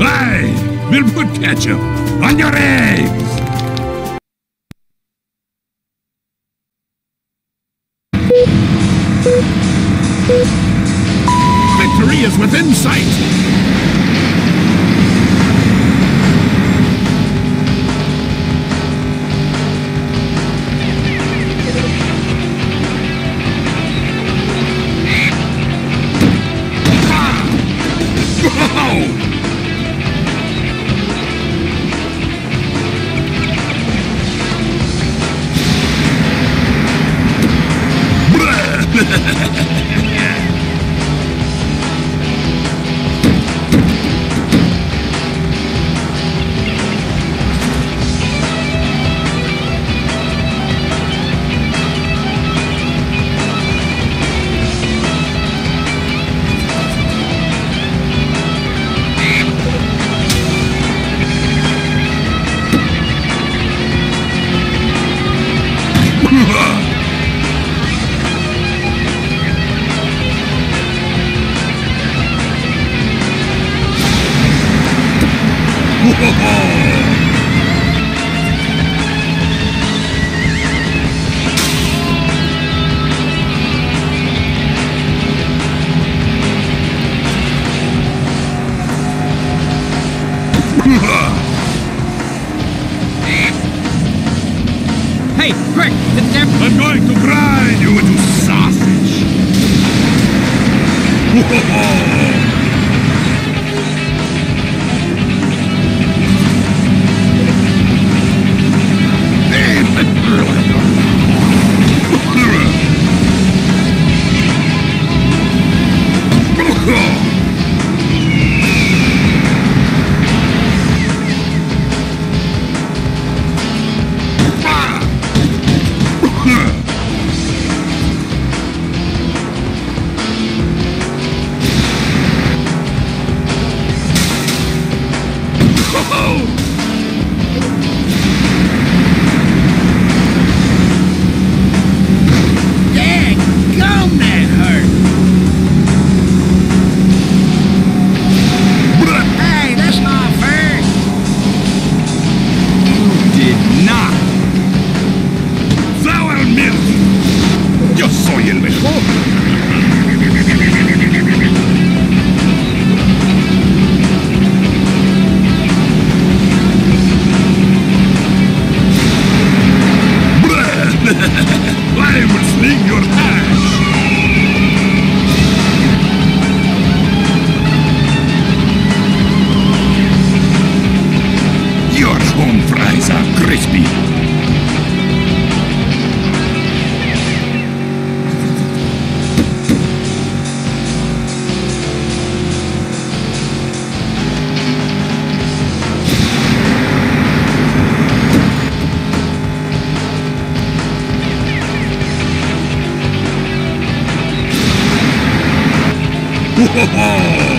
Aye, we'll put ketchup on your eggs. Victory is within sight. Whoa! Ha ha ha ha! Hey, quick! It's there! I'm going to grind you into sausage. soy el mejor. Bravo!